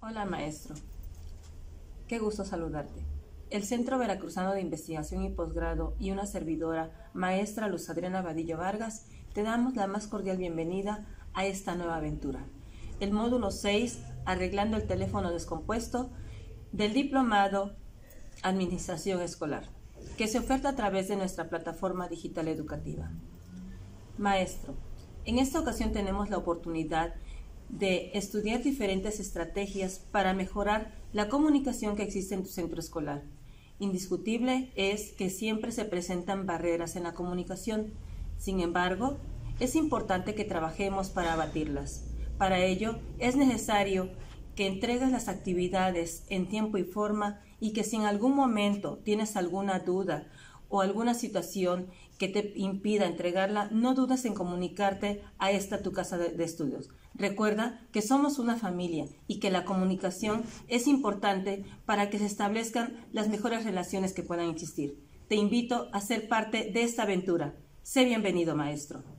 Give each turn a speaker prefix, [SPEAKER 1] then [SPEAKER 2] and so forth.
[SPEAKER 1] Hola maestro, qué gusto saludarte. El Centro Veracruzano de Investigación y Posgrado y una servidora, maestra Luz Adriana Vadillo Vargas, te damos la más cordial bienvenida a esta nueva aventura. El módulo 6, Arreglando el teléfono descompuesto, del diplomado Administración Escolar, que se oferta a través de nuestra plataforma digital educativa. Maestro, en esta ocasión tenemos la oportunidad de estudiar diferentes estrategias para mejorar la comunicación que existe en tu centro escolar. Indiscutible es que siempre se presentan barreras en la comunicación. Sin embargo, es importante que trabajemos para abatirlas. Para ello, es necesario que entregues las actividades en tiempo y forma y que si en algún momento tienes alguna duda o alguna situación que te impida entregarla, no dudes en comunicarte a esta tu casa de, de, estudios. Recuerda que somos una familia y que la comunicación es importante para que se establezcan las mejores relaciones que puedan existir. Te invito a ser parte de esta aventura. Sé bienvenido, maestro.